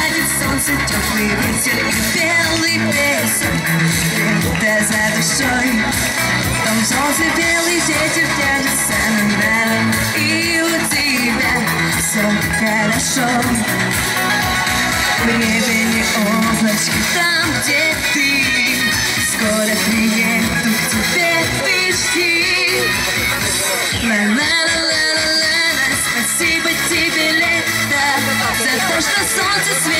Дарит солнце теплый ветер и белый песок. Лето за душой. Там взрослый белый ветер тянется на И у тебя все хорошо. В небе не облачко там, где ты. Скоро приеду к тебе, ты жди. Ла-ла-ла-ла-ла-ла Спасибо тебе, лето За то, что солнце светит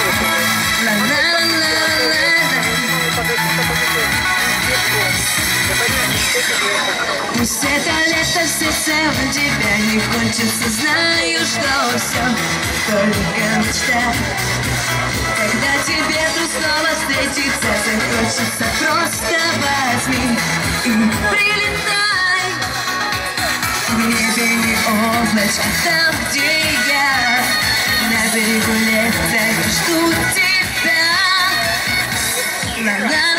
Пусть это лето все в тебя не кончится. Знаю, что все только мечта. Когда тебе тут снова встретиться Захочется просто возьми и прилетай. В небе не облачко там, где я. На берегу лета жду тебя. La-la